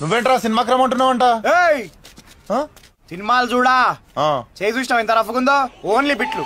నువ్వేంట్రా సినిమా క్రమం ఏయ్! సినిమాలు చూడా? చేసి చేయి చూసినావు? ఎంత రఫ్గుందో ఓన్లీ బిట్లు.